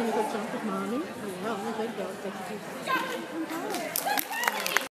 getting a good jump with mommy. Yeah, really good though.